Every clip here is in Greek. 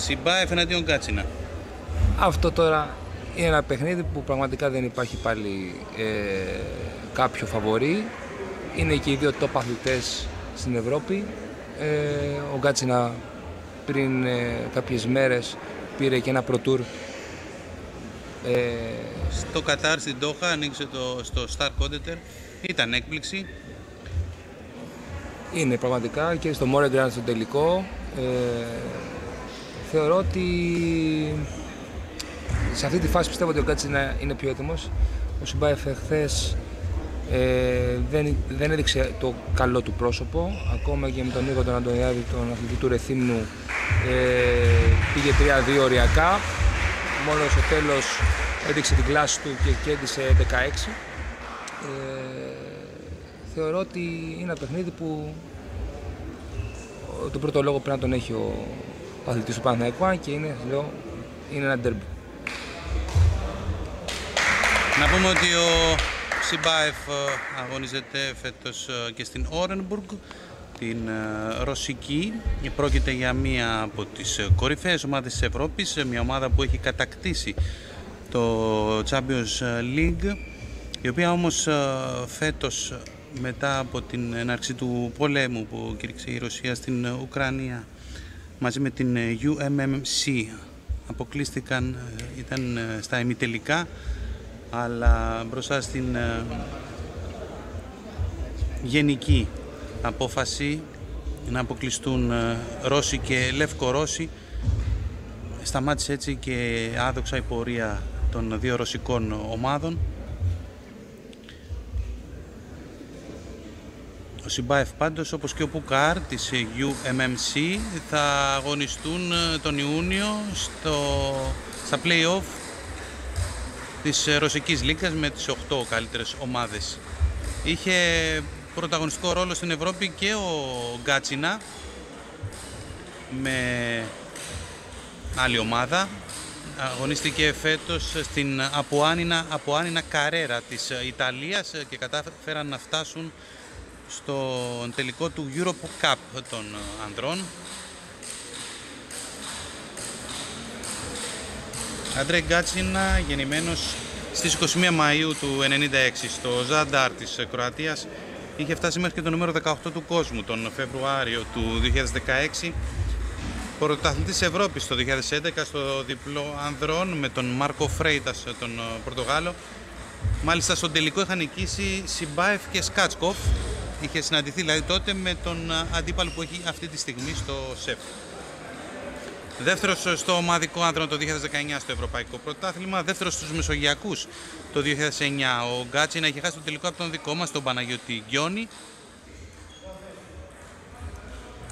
Σιμπάεφ εναντίον Κάτσινα. Αυτό τώρα είναι ένα παιχνίδι που πραγματικά δεν υπάρχει πάλι ε, κάποιο φαβορή. Είναι και οι δύο top αθλητές στην Ευρώπη. Ε, ο Γκάτσινα πριν ε, κάποιες μέρες πήρε και ένα προτούρ ε, στο Κατάρ στην Τόχα ανοίξε το, στο Star Competitor ήταν έκπληξη είναι πραγματικά και στο More Grand στο τελικό ε, θεωρώ ότι σε αυτή τη φάση πιστεύω ότι ο Γκάτσινα είναι πιο έτοιμος ο Σιμπάεφ χθε ε, δεν, δεν έδειξε το καλό του πρόσωπο. Ακόμα και με τον Νίκο τον Αντωνιάδη, τον αθλητή του Ρεθύμνου, ε, πήγε 3-2 οριακά. Μόνο στο τέλος έδειξε την κλάση του και κέντησε 16. Ε, θεωρώ ότι είναι ένα παιχνίδι που το πρώτο λόγο πρέπει να τον έχει ο, ο αθλητής του Παναθηναϊκού και είναι, λέω, είναι ένα ντερμπι. Να πούμε ότι ο Σιμπάεφ ε, αγωνίζεται φέτος ε, και στην Όρενμπουργκ, την ε, Ρωσική. Πρόκειται για μία από τις κορυφαίες ομάδες της Ευρώπης, μια ομάδα που έχει κατακτήσει το Champions League, η οποία όμως φέτος μετά από την έναρξη του πολέμου που κήρυξε η Ρωσία στην Ουκρανία μαζί με την UMMC αποκλείστηκαν, ήταν στα ημιτελικά αλλά μπροστά στην ε, γενική απόφαση να αποκλειστούν ε, Ρώσοι και Λευκορώσοι σταμάτησε έτσι και άδοξα η πορεία των δύο ρωσικών ομάδων Σιμπάεφ πάντως όπως και ο Πουκάρ της UMMC θα αγωνιστούν ε, τον Ιούνιο στο, στα play-off της ε, Ρωσικής Λίγκας με τις 8 καλύτερες ομάδες. Είχε πρωταγωνιστικό ρόλο στην Ευρώπη και ο Γκάτσινα με άλλη ομάδα. Αγωνίστηκε φέτος στην Αποάνινα, Αποάνινα Καρέρα της Ιταλίας και κατάφεραν να φτάσουν στο τελικό του Europe Cup των ανδρών. Αντρέ Γκάτσινα, γεννημένος στις 21 Μαΐου του 1996 στο Ζαντάρ της Κροατίας, είχε φτάσει μέχρι και το νούμερο 18 του κόσμου τον Φεβρουάριο του 2016. Πρωταθλητής Ευρώπης το 2011 στο διπλό ανδρών με τον Μάρκο Φρέιτας τον Πορτογάλο. Μάλιστα στον τελικό είχαν νικήσει Σιμπάεφ και Σκάτσκοφ. Είχε συναντηθεί δηλαδή τότε με τον αντίπαλο που έχει αυτή τη στιγμή στο ΣΕΦ. Δεύτερος στο ομαδικό άντρο το 2019 στο Ευρωπαϊκό Πρωτάθλημα. Δεύτερος στους Μεσογειακούς το 2009. Ο Γκάτσι να είχε χάσει το τελικό από τον δικό μας, τον Παναγιώτη Γκιόνι.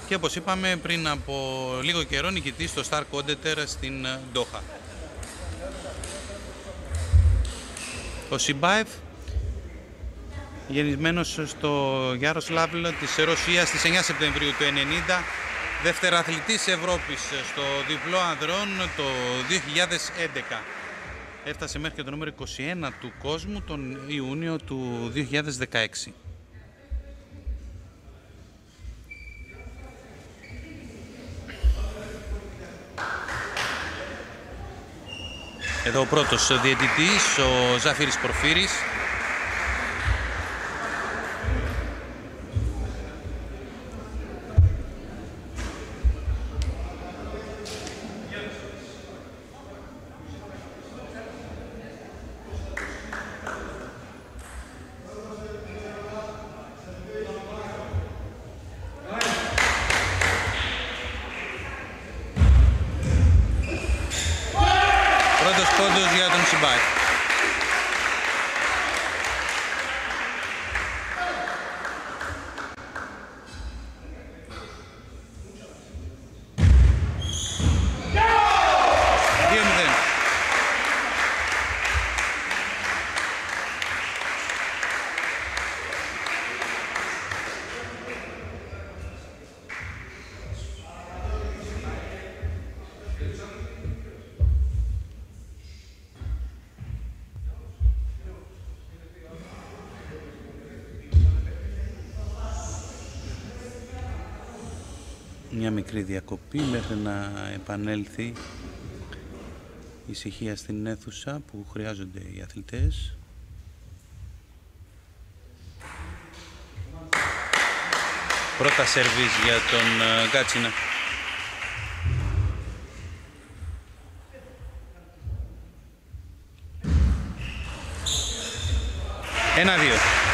Και όπως είπαμε πριν από λίγο καιρό νικητή στο Star Competitor στην Ντόχα. Ο Σιμπάεφ γεννημένος στο Γιάροσλαβλ της Ρωσίας στις 9 Σεπτεμβρίου του 1990 Δεύτερα αθλητής Ευρώπης στο διπλό ανδρών το 2011. Έφτασε μέχρι και το νούμερο 21 του κόσμου τον Ιούνιο του 2016. Εδώ ο πρώτος διαιτητής, ο Ζάφυρης Πορφύρης, μια μικρή διακοπή μέχρι να επανέλθει η ησυχία στην αίθουσα που χρειάζονται οι αθλητές. Πρώτα σερβίς για τον ε, Γκάτσινα. Ένα-δύο.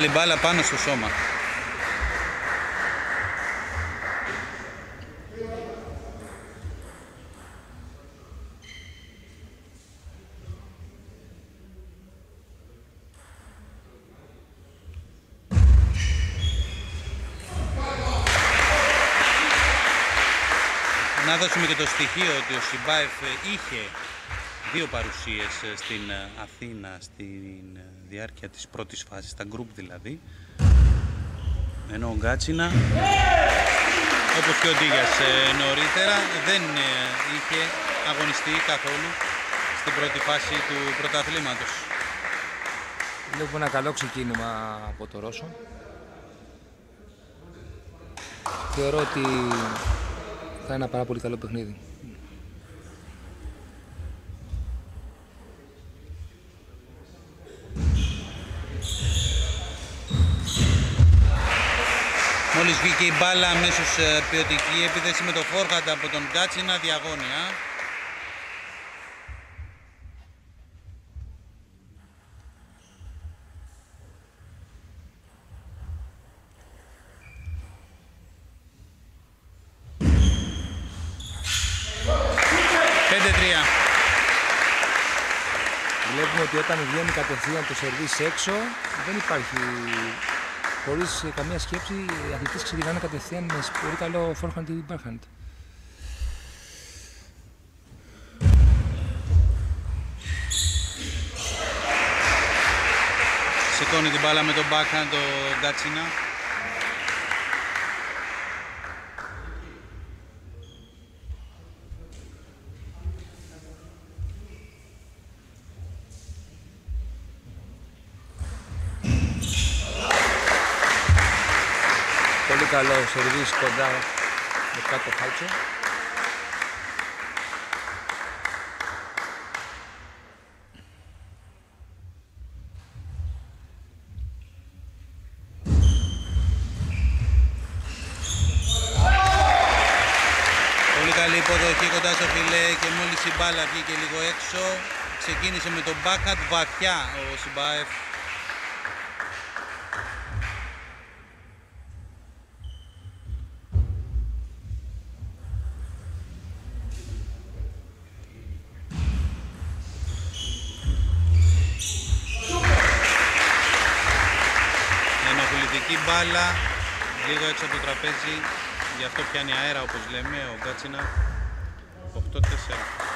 Πολύ καλή μπάλα πάνω στο σώμα. Να δώσουμε και το στοιχείο ότι ο Σιμπάεφ είχε δύο παρουσίες στην Αθήνα στην διάρκεια της πρώτης φάσης, τα γκρουπ δηλαδή. Ενώ ο Γκάτσινα, όπως και ο Ντίγιας ε, νωρίτερα, δεν ε, είχε αγωνιστεί καθόλου στην πρώτη φάση του πρωταθλήματος. Βλέπουμε ένα καλό ξεκίνημα από το Ρώσο. Θεωρώ ότι θα είναι ένα πάρα πολύ καλό παιχνίδι. Μόλις βγήκε η μπάλα αμέσως ε, ποιοτική επίθεση με το φόρχαντ από τον Γκάτσινα διαγώνια. Πέντε τρία. Βλέπουμε ότι όταν βγαίνει κατευθείαν το σερβίς έξω δεν υπάρχει χωρίς καμία σκέψη οι αθλητές ξεκινάνε κατευθείαν με πολύ καλό forehand ή backhand. Σηκώνει την μπάλα με τον backhand το Γκάτσινα. Πολύ καλό σερβίς κοντά με κάτω χάλτσο. Πολύ καλή υποδοχή κοντά στο φιλέ και μόλις η μπάλα βγήκε λίγο έξω ξεκίνησε με τον backhand βαθιά ο Σιμπάεφ Ενοχλητική μπάλα λίγο έξω από το τραπέζι γι' αυτό πιάνει αέρα όπως λέμε ο Γκάτσινα. 8-4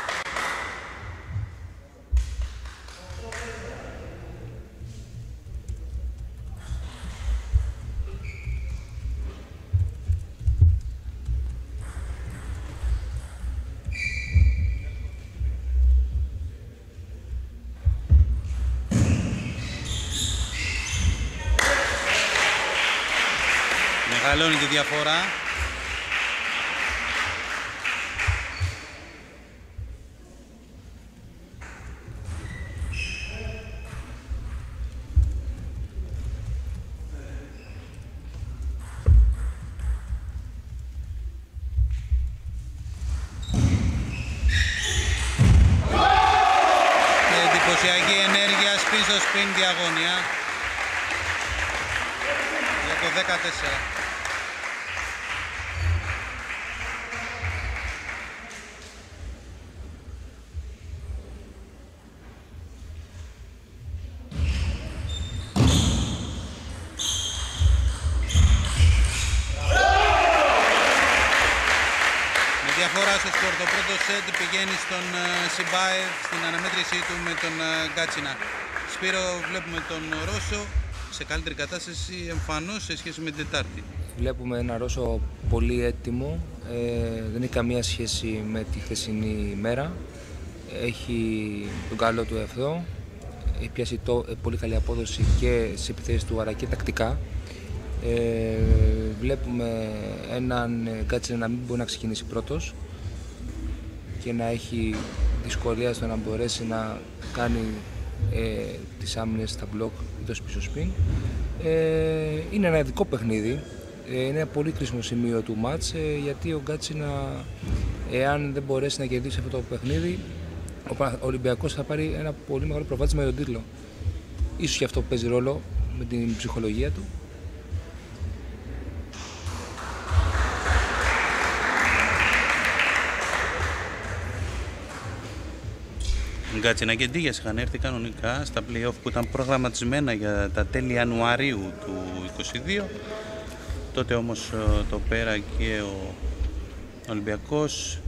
Μεγαλώνει τη διαφορά. Εντυπωσιακή ενέργεια σπιν στο σπιν διαγωνία για το 14. Με διαφορά στο σκορ. Το πρώτο σετ πηγαίνει στον ε, Σιμπάεφ στην αναμέτρησή του με τον ε, Γκάτσινα. Σπύρο βλέπουμε τον Ρώσο σε καλύτερη κατάσταση εμφανώς σε σχέση με την Τετάρτη. βλέπουμε ένα Ρώσο πολύ έτοιμο, ε, δεν έχει καμία σχέση με τη χθεσινή μέρα. Έχει τον καλό του ευθό, έχει πιάσει το, ε, πολύ καλή απόδοση και σε επιθέσεις του αλλά και τακτικά. Ε, βλέπουμε έναν Γκάτσινε να μην μπορεί να ξεκινήσει πρώτος και να έχει δυσκολία στο να μπορέσει να κάνει ε, τις άμυνες στα μπλοκ ή το πίσω σπιν. Ε, είναι ένα ειδικό παιχνίδι, ε, είναι ένα πολύ κρίσιμο σημείο του μάτς ε, γιατί ο Γκάτσινα εάν δεν μπορέσει να κερδίσει αυτό το παιχνίδι ο Ολυμπιακός θα πάρει ένα πολύ μεγάλο προβάδισμα για τον τίτλο. Ίσως και αυτό παίζει ρόλο με την ψυχολογία του. Γκάτσινα και Ντίγιας είχαν έρθει κανονικά στα play-off που ήταν προγραμματισμένα για τα τέλη Ιανουαρίου του 2022. Τότε όμως ε, το πέρα και ο Ολυμπιακός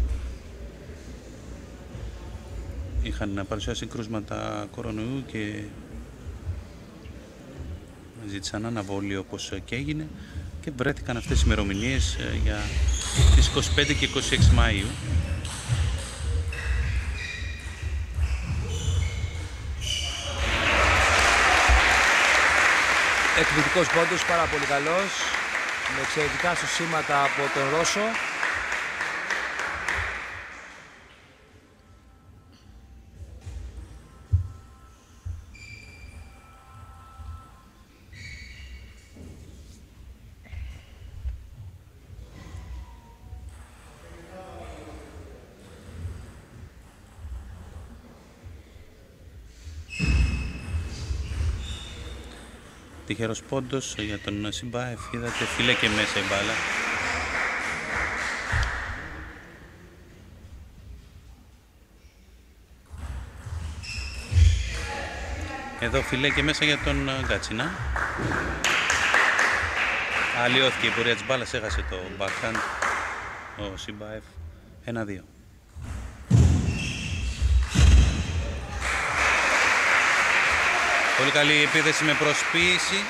είχαν παρουσιάσει κρούσματα κορονοϊού και ζήτησαν αναβολή όπως και έγινε και βρέθηκαν αυτές οι ημερομηνίες ε, για τις 25 και 26 Μαΐου. Εκπληκτικός πόντος, πάρα πολύ καλός, με εξαιρετικά σωσίματα από τον Ρώσο. Τυχερός πόντος για τον Σιμπάεφ, είδατε φίλε και μέσα η μπάλα. Εδώ φιλέ και μέσα για τον Γκάτσινα. Αλλιώθηκε η πορεία της μπάλας, έχασε το backhand ο Σιμπάεφ. Ένα-δύο. Πολύ καλή επίδεση με προσποίηση.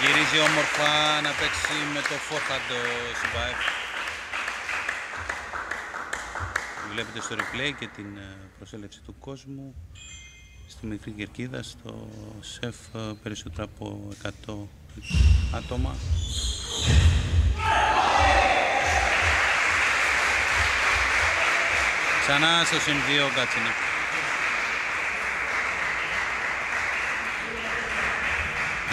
Γυρίζει όμορφα να παίξει με το φόρχαντο Σιμπάεφ. Βλέπετε στο replay και την ε, προσέλευση του κόσμου στη μικρή κερκίδα στο σεφ ε, περισσότερα από 100 άτομα. Ξανά στο συν 2 Κάτσινα.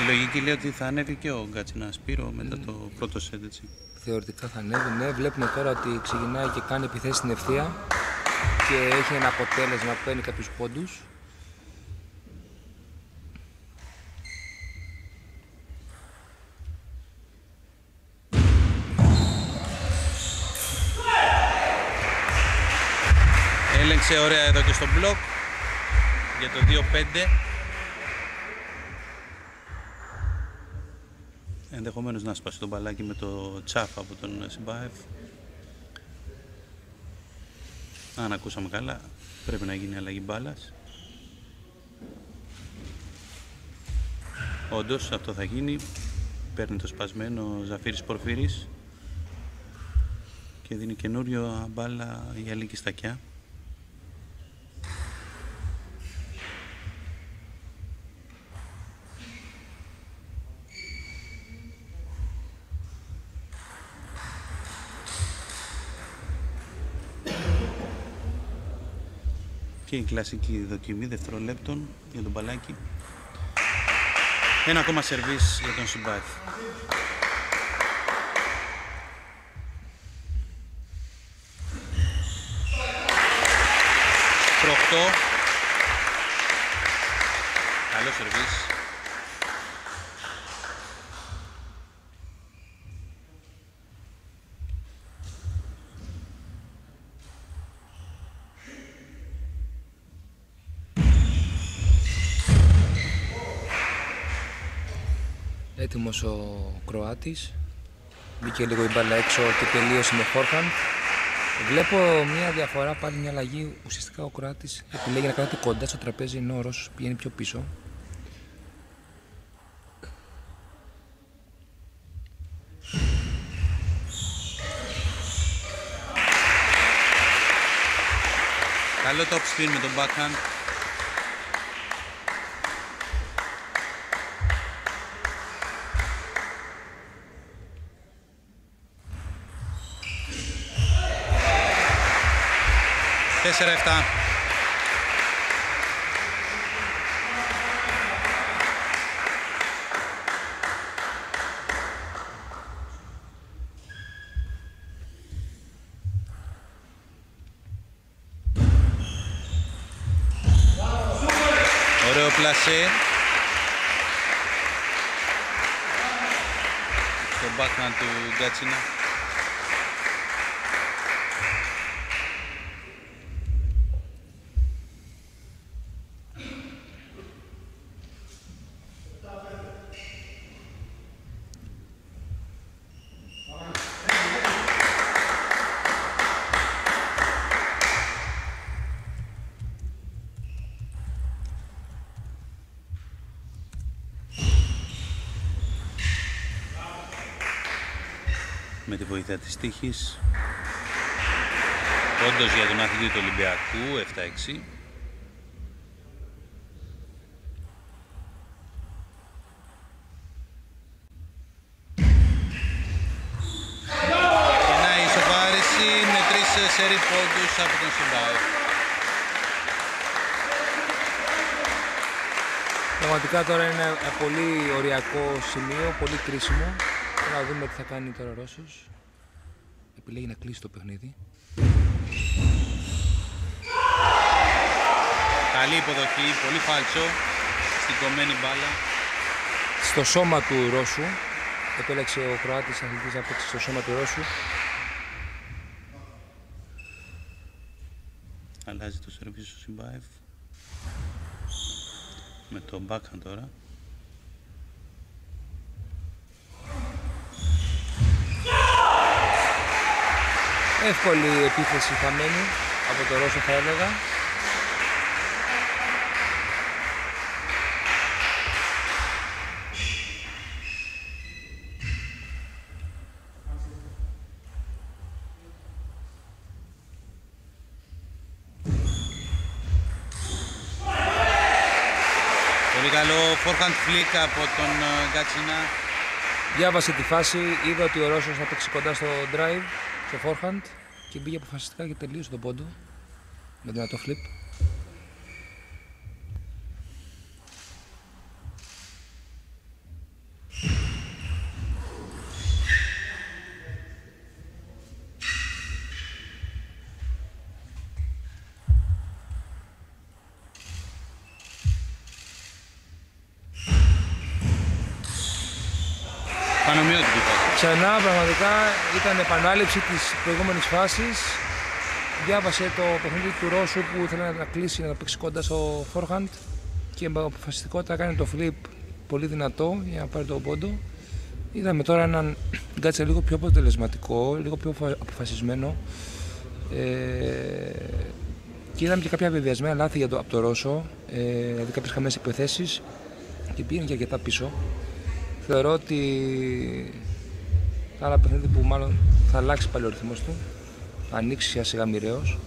Η λογική λέει ότι θα ανέβει και ο Γκάτσινα Σπύρο μετά το πρώτο σετ έτσι θεωρητικά θα ανέβει. Ναι, βλέπουμε τώρα ότι ξεκινάει και κάνει επιθέσεις στην ευθεία και έχει ένα αποτέλεσμα που παίρνει κάποιους πόντους. Έλεγξε ωραία εδώ και στο μπλοκ για το 2-5. Ενδεχομένως να σπάσει το μπαλάκι με το τσάφ από τον Σιμπάεφ. Αν ακούσαμε καλά, πρέπει να γίνει αλλαγή μπάλας. Όντως αυτό θα γίνει. Παίρνει το σπασμένο Ζαφύρης Πορφύρης και δίνει καινούριο μπάλα για λίγη στακιά. Και η κλασική δοκιμή δευτερολέπτων για τον μπαλάκι. Ένα ακόμα σερβίς για τον Συμπάθη. Προχτώ. Καλό σερβίς. Έτοιμος ο Κροάτης. Μπήκε λίγο η μπάλα έξω και τελείωσε με forehand. Βλέπω μια διαφορά πάλι μια αλλαγή. Ουσιαστικά ο Κροάτης επιλέγει να κάνει κοντά στο τραπέζι ενώ ο Ρώσος πηγαίνει πιο πίσω. Καλό top spin με τον backhand. Τέσσερα εφτά. Ωραίο πλασέ. Στο backhand της τύχης. Όντως για τον αθλητή του Ολυμπιακού, 7-6. Και να η ισοφάριση με τρεις σερί πόντους από τον Σιμπάου. Πραγματικά τώρα είναι ένα πολύ οριακό σημείο, πολύ κρίσιμο. Θέλω να δούμε τι θα κάνει τώρα ο Ρώσος. Επιλέγει να κλείσει το παιχνίδι. Καλή υποδοχή, πολύ φάλτσο στην κομμένη μπάλα. Στο σώμα του Ρώσου. Επέλεξε ο Κροάτης αθλητής να παίξει στο σώμα του Ρώσου. Αλλάζει το σερβίς ο Σιμπάεφ. Με το backhand τώρα. Εύκολη επίθεση χαμένη από το Ρώσο θα έλεγα. Πολύ καλό forehand flick από τον ε, Γκάτσινα. Διάβασε τη φάση, είδε ότι ο Ρώσος θα παίξει κοντά στο drive, στο forehand και μπήκε αποφασιστικά και τελείωσε τον πόντο με δυνατό flip. Πανομοιότυπη φάση. Ξανά πραγματικά ήταν επανάληψη της προηγούμενης φάσης. Διάβασε το παιχνίδι του Ρώσου που ήθελε να κλείσει να παίξει κοντά στο forehand και με αποφασιστικότητα κάνει το flip πολύ δυνατό για να πάρει το πόντο. Είδαμε τώρα έναν γκάτσα λίγο πιο αποτελεσματικό, λίγο πιο φα- αποφασισμένο ε, και είδαμε και κάποια βεβαιασμένα λάθη για το, από το Ρώσο, ε, δηλαδή κάποιες χαμένες επιθέσεις και πήγαινε και αρκετά πίσω. Θεωρώ ότι θα είναι ένα παιχνίδι που μάλλον θα αλλάξει πάλι ο ρυθμός του, θα ανοίξει σιγά σιγά μοιραίος.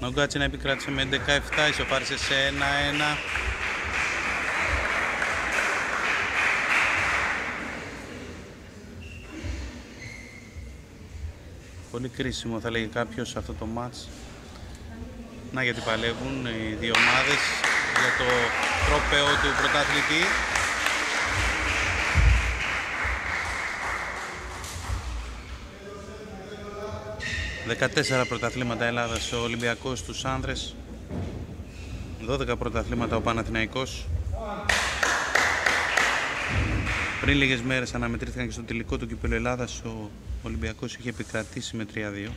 Ο Γκάτσινα επικράτησε με 17, ισοφάρισε σε 1-1. Πολύ κρίσιμο θα λέγει κάποιος αυτό το μάτς. Να γιατί παλεύουν οι δύο ομάδες για το τρόπεο του πρωταθλητή. Δεκατέσσερα πρωταθλήματα Ελλάδας ο Ολυμπιακός στους άνδρες 12 πρωταθλήματα ο Παναθηναϊκός Πριν λίγες μέρες αναμετρήθηκαν και στο τελικό του κυπέλου Ελλάδας ο Ολυμπιακός είχε επικρατήσει με 3-2.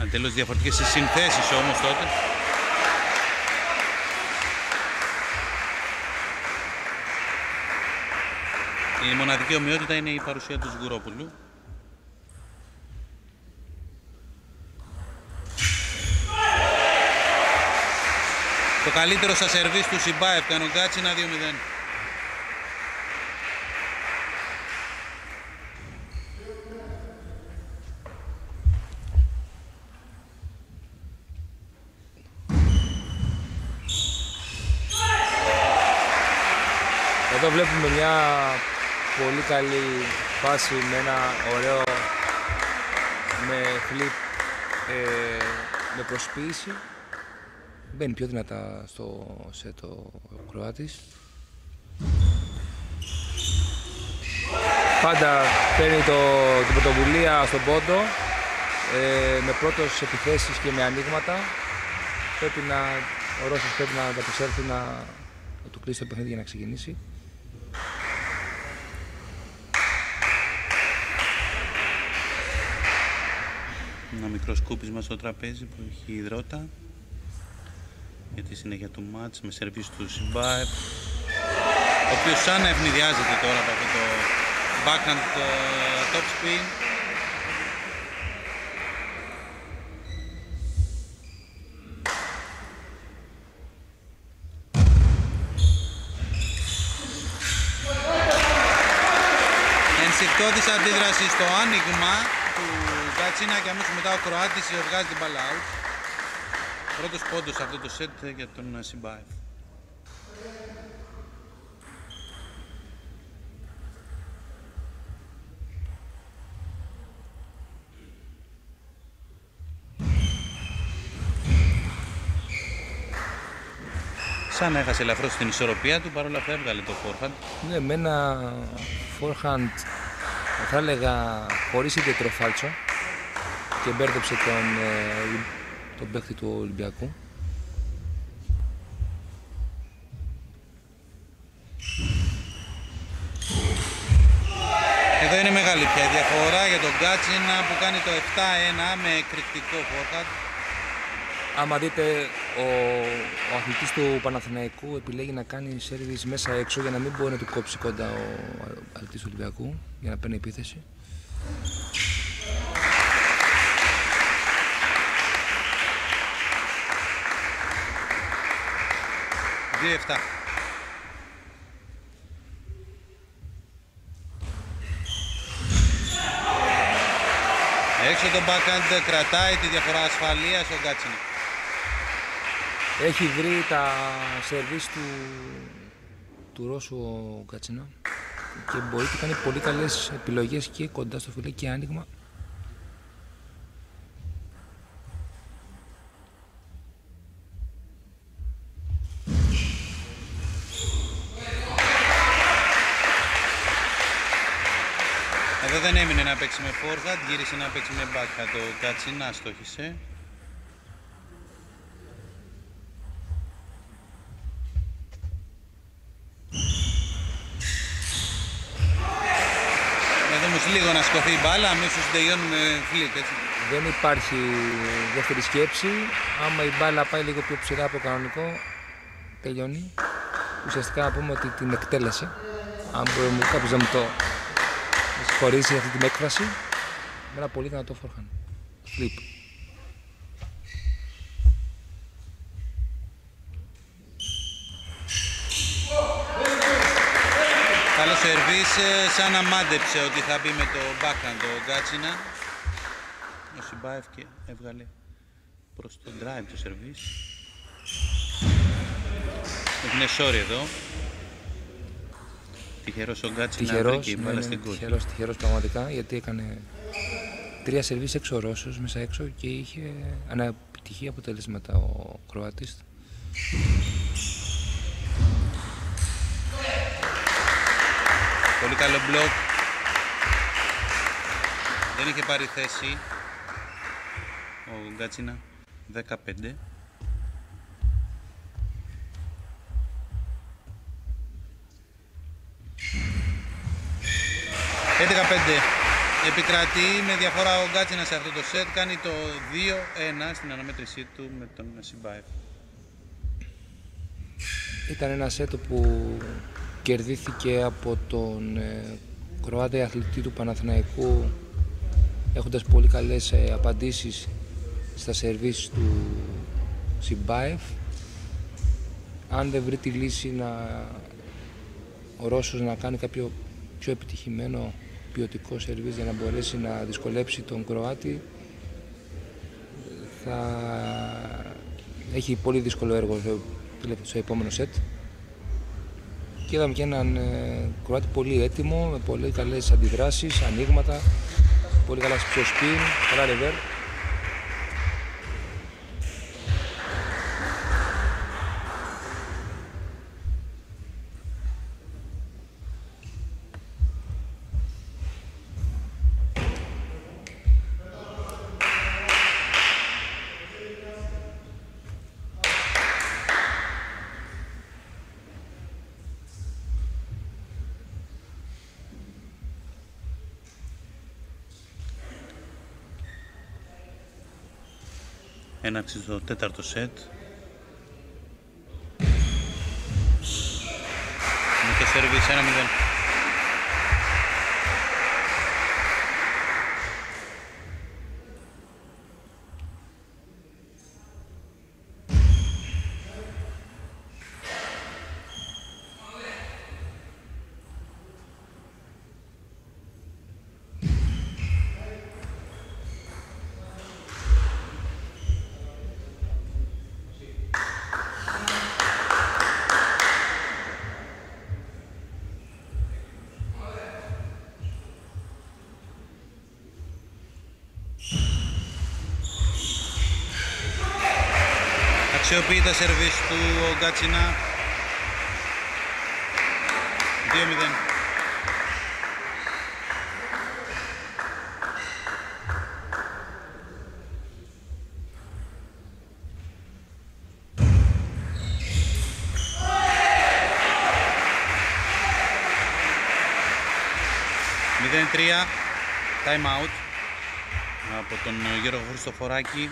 Αντελώς διαφορετικές οι συνθέσεις όμως τότε. Η μοναδική ομοιότητα είναι η παρουσία του Σγουρόπουλου. Το καλύτερο στα σερβίς του Σιμπάεφ κάνει ο Γκάτσινα 2-0. Βλέπουμε μια πολύ καλή φάση με ένα ωραίο με flip ε, με προσποίηση. Μπαίνει πιο δυνατά στο σετ ο Κροάτης. Πάντα παίρνει το, την πρωτοβουλία στον πόντο ε, με πρώτος επιθέσεις και με ανοίγματα. Πρέπει να, ο Ρώσος πρέπει να ανταπεξέλθει να, να του κλείσει το παιχνίδι για να ξεκινήσει Ένα μικρό σκούπισμα στο τραπέζι που έχει υδρότα. Για τη συνέχεια του μάτς με σερβίς του Σιμπάεφ ο οποίος σαν να ευνηδιάζεται τώρα από αυτό το backhand uh, top spin. Ενσυχτώδης αντίδραση στο άνοιγμα του Κατσίνα και αμέσως μετά ο Κροάτης βγάζει την μπάλα out. Πρώτος πόντος αυτό το σετ για τον Σιμπάεφ. Σαν έχασε ελαφρώς την ισορροπία του, παρόλα αυτά έβγαλε το forehand. Ναι, με ένα forehand θα έλεγα χωρίς ιδιαίτερο φάλτσο και μπέρδεψε τον, ε, τον παίχτη του Ολυμπιακού. Εδώ είναι μεγάλη πια η διαφορά για τον Γκάτσινα που κάνει το 7-1 με εκρηκτικό forehand. Άμα δείτε, ο, ο αθλητής του Παναθηναϊκού επιλέγει να κάνει σέρβις μέσα έξω για να μην μπορεί να του κόψει κοντά ο αθλητής του Ολυμπιακού για να παίρνει επίθεση. Δύο εφτά. Έξω τον backhand κρατάει τη διαφορά ασφαλείας ο Γκάτσινα. Έχει βρει τα σερβίς του, του Ρώσου ο Κατσίνα και μπορεί να κάνει πολύ καλές επιλογές και κοντά στο φιλέ και άνοιγμα. Εδώ δεν έμεινε να παίξει με forehand, γύρισε να παίξει με backhand. Το Κατσίνα στόχισε. Εδώ όμως λίγο να σκοθεί η μπάλα, αμέσως τελειώνουμε φλικ, έτσι. Δεν υπάρχει δεύτερη σκέψη. Άμα η μπάλα πάει λίγο πιο ψηλά από το κανονικό, τελειώνει. Ουσιαστικά να πούμε ότι την εκτέλεσε. Αν μπορεί κάποιος να μου το συγχωρήσει αυτή την έκφραση. Με ένα πολύ δυνατό forehand. Flip. Καλό σερβίς, ε, σαν να μάντεψε ότι θα μπει με το backhand το Γκάτσινα. Ο Σιμπάεφ και έβγαλε προς το drive το σερβίς. Έγινε sorry εδώ. Τυχερός ο Γκάτσινα Τυχερός, βρήκε η ναι, μπάλα ναι, στην κόχη. τυχερός, τυχερός πραγματικά γιατί έκανε τρία σερβίς έξω ο Ρώσος μέσα έξω και είχε αναπτυχή αποτελέσματα ο Κροάτης. Πολύ καλό μπλοκ. Δεν είχε πάρει θέση ο Γκάτσινα. 15. Επικρατεί με διαφορά ο Γκάτσινα σε αυτό το σετ. Κάνει το 2-1 στην αναμέτρησή του με τον Σιμπάεφ. Ήταν ένα σετ που κερδίθηκε από τον ε, Κροάτα αθλητή του Παναθηναϊκού έχοντας πολύ καλές ε, απαντήσεις στα σερβίς του Σιμπάεφ. Αν δεν βρει τη λύση να ο Ρώσος να κάνει κάποιο πιο επιτυχημένο ποιοτικό σερβίς για να μπορέσει να δυσκολέψει τον Κροάτη θα έχει πολύ δύσκολο έργο στο επόμενο σετ και είδαμε και έναν ε, Κροάτη πολύ έτοιμο με πολύ καλές αντιδράσεις, ανοίγματα πολύ καλά στο spin, καλά ρεβέρ έναρξη στο τέταρτο σετ. Με το σερβις 1-0. Αξιοποιεί τα σερβίς του ο Γκάτσινα; 2-0. Μηδέν τρία, time out από τον Γιώργο Χριστοφοράκη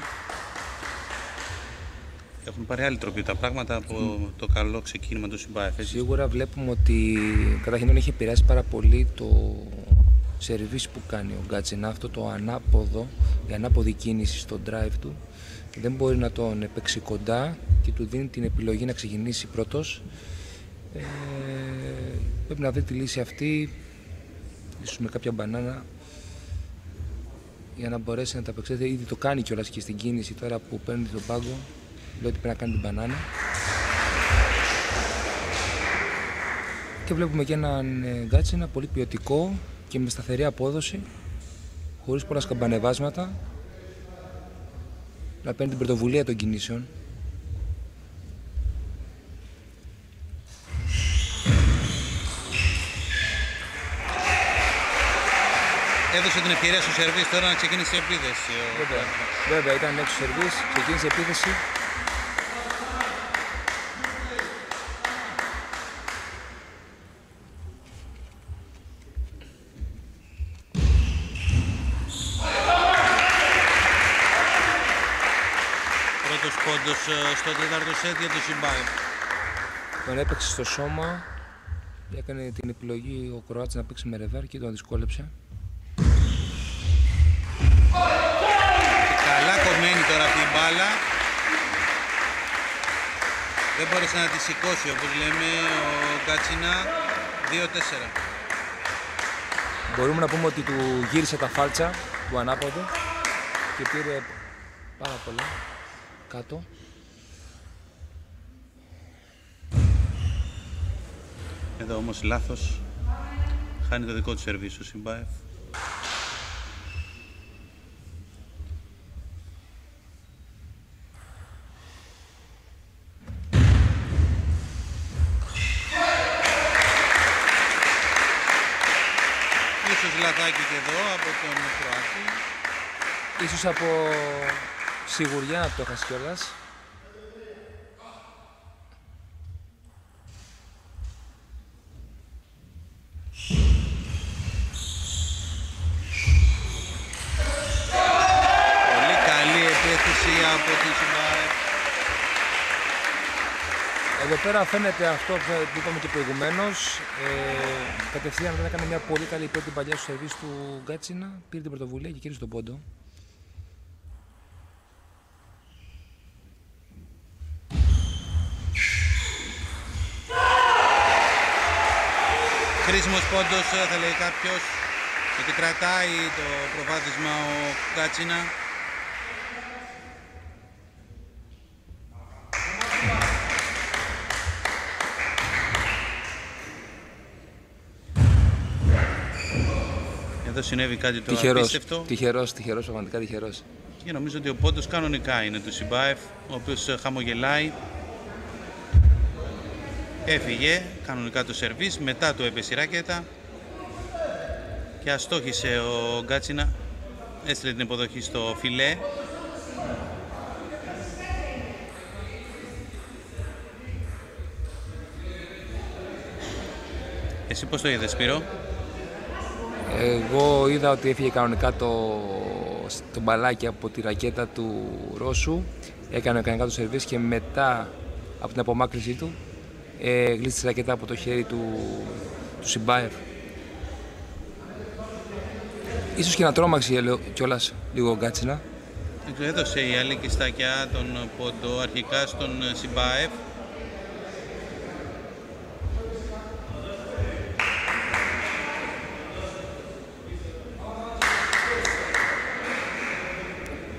έχουν πάρει άλλη τροπή τα πράγματα από το καλό ξεκίνημα του Συμπάεφ. Σίγουρα βλέπουμε ότι καταρχήν έχει επηρεάσει πάρα πολύ το σερβίς που κάνει ο Γκάτσινα, αυτό το ανάποδο, η ανάποδη κίνηση στο drive του. Δεν μπορεί να τον επέξει κοντά και του δίνει την επιλογή να ξεκινήσει πρώτος. Ε, πρέπει να βρει τη λύση αυτή, ίσως με κάποια μπανάνα, για να μπορέσει να τα απεξέλθει. Ήδη το κάνει κιόλας και στην κίνηση τώρα που παίρνει τον πάγκο λέει ότι πρέπει να κάνει την μπανάνα. Και βλέπουμε και έναν ε, γκάτσινα πολύ ποιοτικό και με σταθερή απόδοση, χωρίς πολλά σκαμπανεβάσματα, να παίρνει την πρωτοβουλία των κινήσεων. Έδωσε την ευκαιρία στο σερβίς τώρα να ξεκινήσει η επίθεση. Βέβαια, Βέβαια ήταν έξω σερβίς, ξεκίνησε η επίθεση. πόντος ε, στο τέταρτο σετ για το Σιμπάι. Τον έπαιξε στο σώμα, έκανε την επιλογή ο Κροάτης να παίξει με ρεβέρ και τον δυσκόλεψε. Καλά κομμένη τώρα αυτή η μπάλα. Δεν μπόρεσε να τη σηκώσει όπως λέμε ο Κατσίνα 2-4. Μπορούμε να πούμε ότι του γύρισε τα φάλτσα του ανάποδο και πήρε πάρα πολλά κάτω. Εδώ όμως λάθος. Χάνει το δικό του σερβίς ο Συμπάεφ. Ίσως λαθάκι και εδώ από τον Κροάτη. Ίσως από σιγουριά να το έχασε κιόλας. Πέρα φαίνεται αυτό που είπαμε και προηγουμένως. Ε, κατευθείαν δεν έκανε μια πολύ καλή πρώτη παλιά στο σερβίς του Γκάτσινα. Πήρε την πρωτοβουλία και κύριε τον πόντο. Χρήσιμος πόντος θα λέει κάποιος γιατί κρατάει το προβάδισμα ο Γκάτσινα. Εδώ συνέβη κάτι το τυχερός, απίστευτο. Τυχερός, τυχερός, πραγματικά τυχερός. Και νομίζω ότι ο πόντος κανονικά είναι του Σιμπάεφ, ο οποίος ε, χαμογελάει. Έφυγε κανονικά το σερβίς, μετά το έπεσε η ράκετα και αστόχησε ο Γκάτσινα, έστειλε την υποδοχή στο φιλέ. Εσύ πώς το είδες Σπύρο; Εγώ είδα ότι έφυγε κανονικά το, το μπαλάκι από τη ρακέτα του Ρώσου. Έκανε κανονικά το σερβίς και μετά από την απομάκρυνσή του ε, γλίστησε τη ρακέτα από το χέρι του, του Σιμπάεφ. Ίσως και να τρόμαξε κιόλας λίγο γκάτσινα. Έδωσε η Αλίκη Στακιά τον πόντο αρχικά στον Σιμπάεφ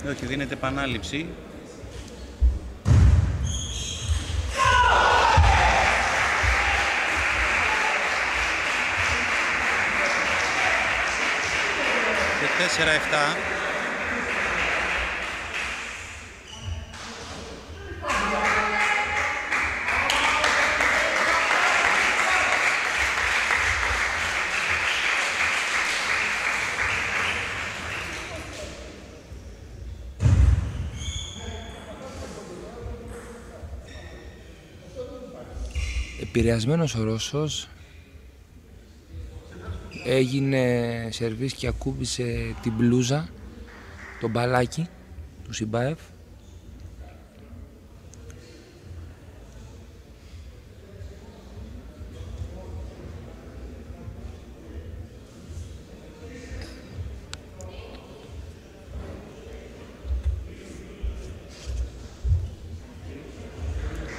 Όχι, δίνεται επανάληψη. Και 4-7. Επηρεασμένος ο Ρώσος έγινε σερβίς και ακούμπησε την μπλούζα, το μπαλάκι του Σιμπάεφ.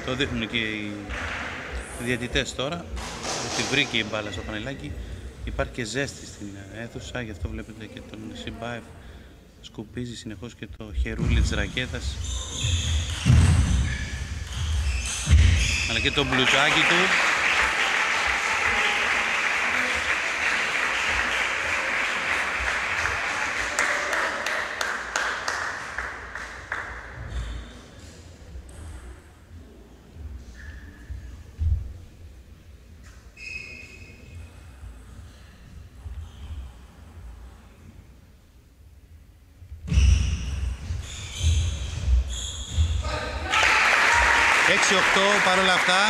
Το δείχνουν και οι διαιτητές τώρα ότι βρήκε η μπάλα στο πανελάκι υπάρχει και ζέστη στην αίθουσα γι' αυτό βλέπετε και τον Σιμπάεφ σκουπίζει συνεχώς και το χερούλι της ρακέτας. Αλλά και το μπλουζάκι του παρόλα αυτά.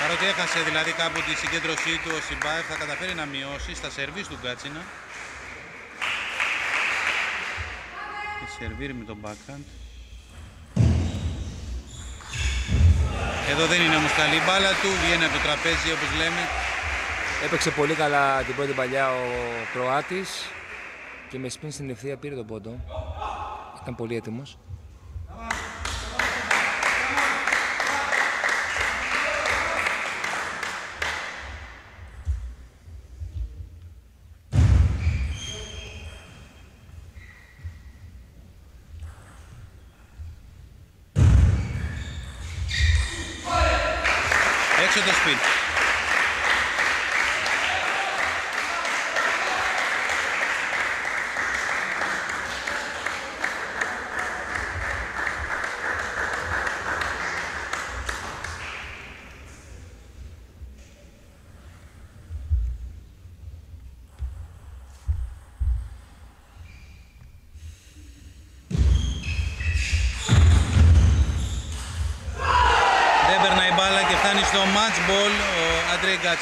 Παρότι έχασε δηλαδή κάπου τη συγκέντρωσή του ο Σιμπάεφ θα καταφέρει να μειώσει στα σερβίς του Γκάτσινα. Και σερβίρει με τον backhand. Εδώ δεν είναι όμως καλή. Μπάλα του βγαίνει από το τραπέζι όπως λέμε. Έπαιξε πολύ καλά την πρώτη παλιά ο Κροάτης και με σπίν στην ευθεία πήρε τον πόντο. Ήταν πολύ έτοιμος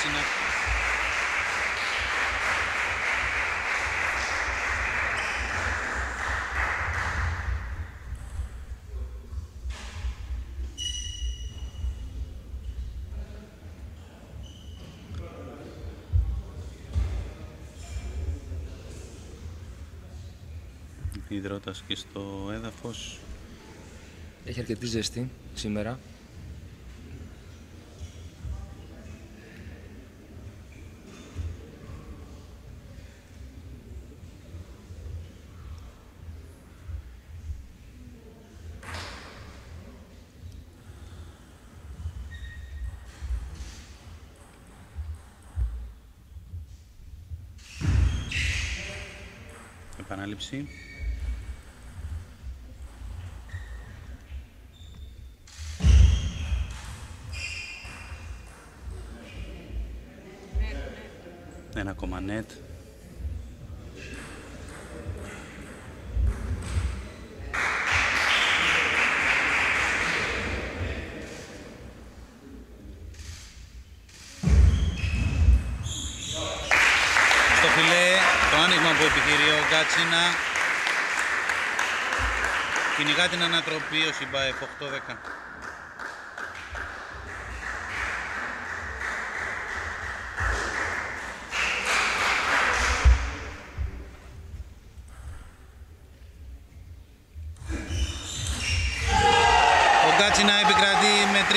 πράσινο. Υδρότας και στο έδαφος. Έχει αρκετή ζέστη σήμερα. Επανάληψη. Ένα ακόμα net. Στο φιλέ το άνοιγμα που επιχειρεί ο Γκάτσινα κυνηγά την ανατροπή ο Σιμπάεφ 8-10. Ο Γκάτσινα επικρατεί με 3-1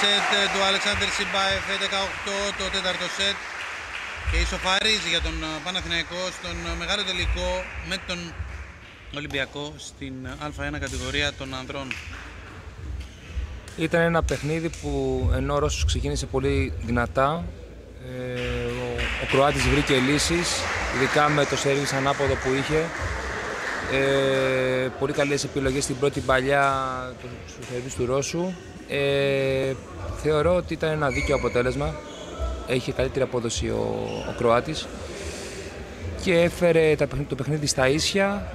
σετ του Αλεξάνδρ Σιμπάεφ 18 το τέταρτο σετ και ισοφαρίζει για τον ε, Παναθηναϊκό στον ε, μεγάλο τελικό με τον Ολυμπιακό στην ε, Α1 κατηγορία των ανδρών. Ήταν ένα παιχνίδι που ενώ ο Ρώσος ξεκίνησε πολύ δυνατά, ε, ο, ο Κροάτης βρήκε λύσεις, ειδικά με το σερβις ανάποδο που είχε. Ε, πολύ καλές επιλογές στην πρώτη παλιά του, του σερβις του Ρώσου. Ε, θεωρώ ότι ήταν ένα δίκαιο αποτέλεσμα. Έχει καλύτερη απόδοση ο, ο Κροάτης και έφερε τα, το παιχνίδι στα ίσια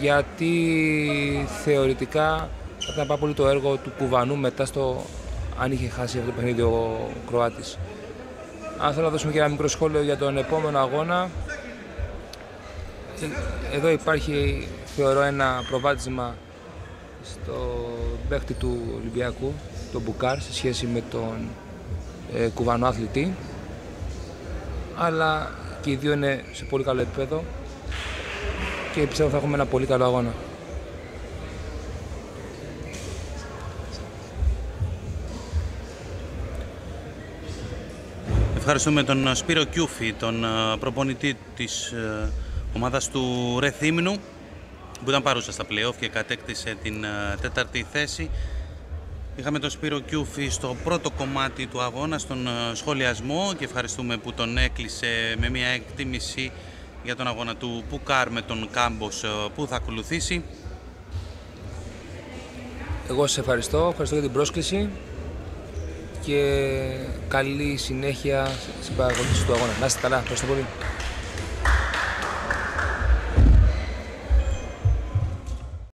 γιατί θεωρητικά θα ήταν πάρα πολύ το έργο του Κουβανού μετά στο αν είχε χάσει αυτό το παιχνίδι ο Κροάτης. Αν θέλω να δώσουμε και ένα μικρό σχόλιο για τον επόμενο αγώνα, εδώ υπάρχει θεωρώ ένα προβάδισμα στο παίχτη του Ολυμπιακού, τον Μπουκάρ, σε σχέση με τον ε, κουβανό αθλητή. Αλλά και οι δύο είναι σε πολύ καλό επίπεδο και πιστεύω θα έχουμε ένα πολύ καλό αγώνα. Ευχαριστούμε τον Σπύρο Κιούφη, τον ε, προπονητή της ε, ομάδας του Ρεθύμνου που ήταν παρούσα στα play και κατέκτησε την ε, τέταρτη θέση. Είχαμε τον Σπύρο Κιούφη στο πρώτο κομμάτι του αγώνα, στον σχολιασμό και ευχαριστούμε που τον έκλεισε με μια εκτίμηση για τον αγώνα του Πουκάρ με τον Κάμπος που θα ακολουθήσει. Εγώ σας ευχαριστώ, ευχαριστώ για την πρόσκληση και καλή συνέχεια στην παρακολούθηση του αγώνα. Να είστε καλά, ευχαριστώ πολύ.